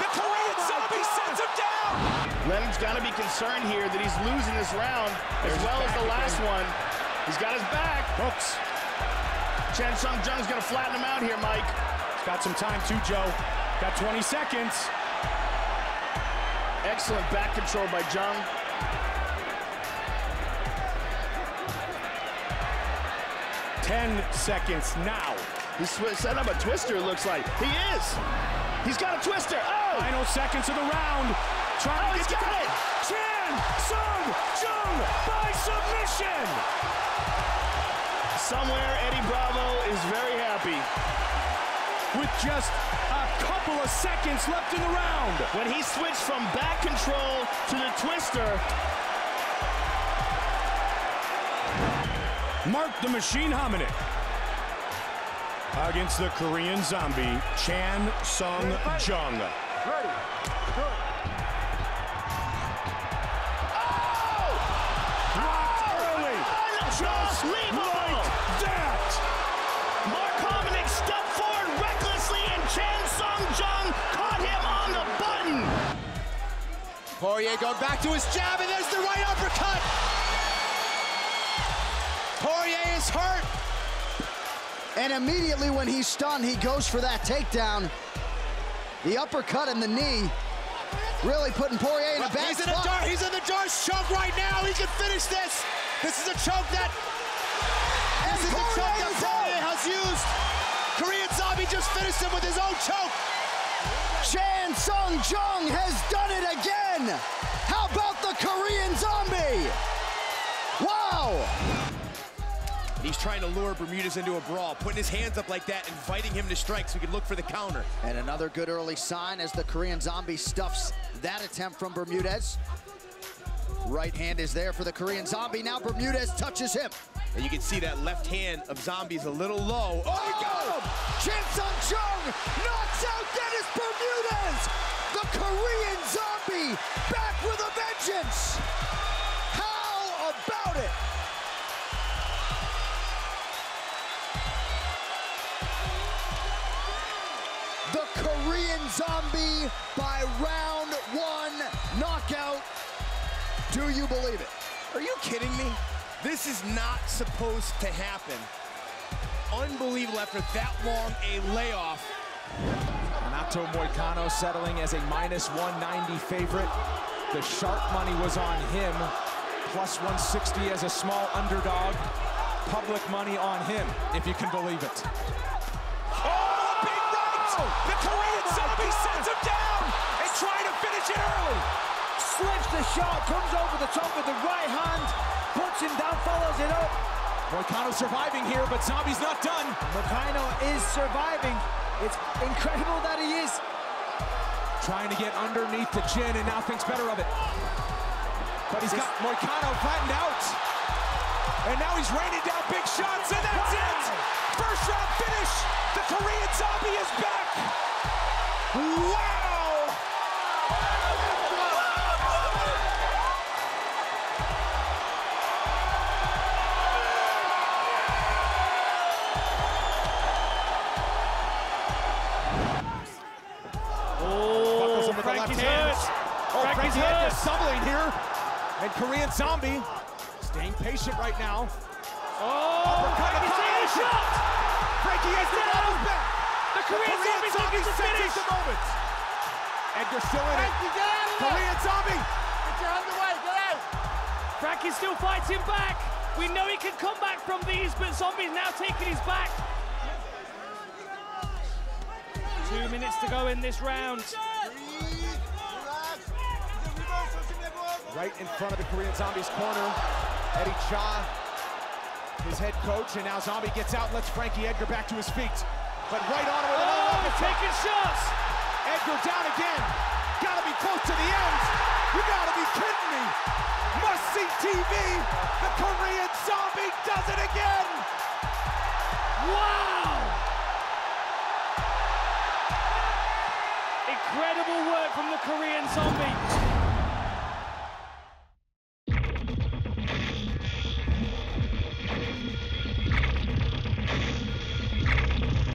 The Korean oh zombie sends him down. Leonard's got to be concerned here that he's losing this round as well as the last again. one. He's got his back. Hooks. Chan Sung Jung's going to flatten him out here, Mike. He's got some time too, Joe. Got 20 seconds. Excellent back control by Jung. Ten seconds now. He's set up a twister, it looks like. He is. He's got a twister. Oh! Final seconds of the round. Trying Oh, to he's get got it! Chan Sung Jung by submission. Somewhere Eddie Bravo is very happy. With just a couple of seconds left in the round. When he switched from back control to the twister, Mark the Machine Hominick. Against the Korean zombie, Chan Sung Jung. Blocked early. Just like that. Mark Hominick stepped forward recklessly and Chan Sung Jung caught him on the button. Poirier going back to his jab, and there's the right uppercut. Poirier is hurt. And immediately when he's stunned, he goes for that takedown. The uppercut and the knee really putting Poirier in a bad He's in the spot. door. He's in the door. Choke right now. He can finish this. This is a choke that. And This is a choke that Poirier Poirier has used. Korean Zombie just finished him with his own choke. Chan Sung Jung has done it again. How about the Korean zombie? Wow. He's trying to lure Bermudez into a brawl, putting his hands up like that, inviting him to strike so he can look for the counter. And another good early sign as the Korean zombie stuffs that attempt from Bermudez. Right hand is there for the Korean zombie. Now Bermudez touches him. And you can see that left hand of Zombie is a little low. Oh, he oh! got him! Chan Sung Jung knocks out Dennis Bermudez. The Korean zombie back with a vengeance. How about it? The Korean zombie by round one knockout. Do you believe it? Are you kidding me? This is not supposed to happen. Unbelievable after that long a layoff. Renato Moicano settling as a minus 190 favorite. The sharp money was on him. Plus 160 as a small underdog. Public money on him, if you can believe it. Oh! The Korean zombie sends him down and trying to finish it early. slips the shot, comes over the top with the right hand, puts him down, follows it up. Moicano surviving here, but Zombie's not done. Moicano is surviving. It's incredible that he is. Trying to get underneath the chin and now thinks better of it. But he's got Moicano flattened out. And now he's raining down left hurt. Oh, Frankie's Frankie hurt. stumbling here. And Korean Zombie staying patient right now. Oh, Frankie's taking a shot. Frankie down. on his back. The Korean zombie's looking to senses finish. the moment. Edgar still in it. Korean Zombie. Frankie's still fighting back. We know he can come back from these, but Zombie's now taking his back. Two minutes to go in this round. Right in front of the Korean Zombie's corner. Eddie Cha, his head coach, and now Zombie gets out lets Frankie Edgar back to his feet. But right on with another Oh, taking shots. Edgar down again. Gotta be close to the end. You gotta be kidding me. Must see TV. The Korean Zombie does it again. Wow! Incredible work from the Korean Zombie.